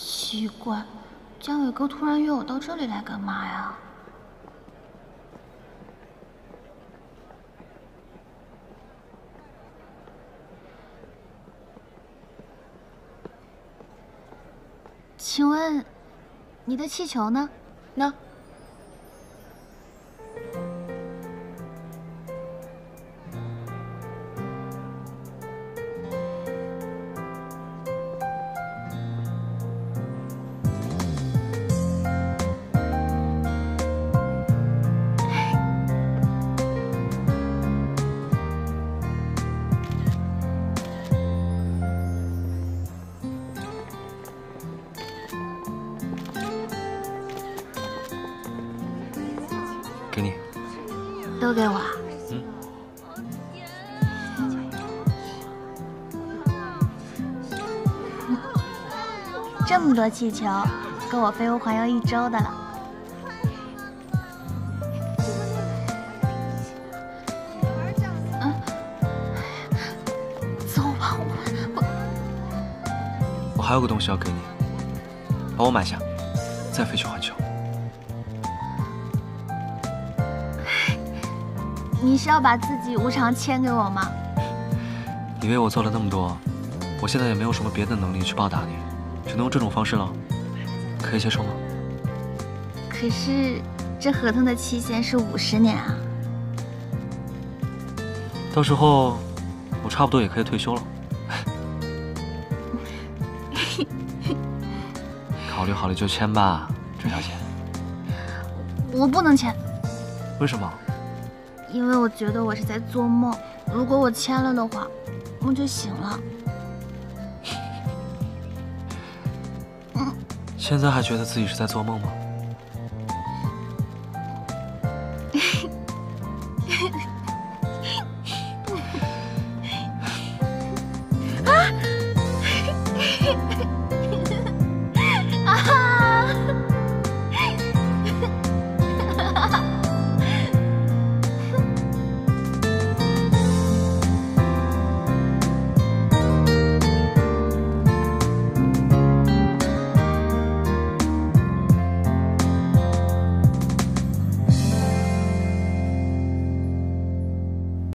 奇怪，姜伟哥突然约我到这里来干嘛呀？请问，你的气球呢？呢。给你，都给我。嗯。这么多气球，够我飞屋环游一周的了。嗯，走吧，我我我还有个东西要给你，帮我买下，再飞去环球。你是要把自己无偿签给我吗？你为我做了那么多，我现在也没有什么别的能力去报答你，只能用这种方式了，可以接受吗？可是这合同的期限是五十年啊！到时候我差不多也可以退休了。考虑好了就签吧，郑小姐。我不能签。为什么？因为我觉得我是在做梦，如果我签了的话，梦就醒了。现在还觉得自己是在做梦吗？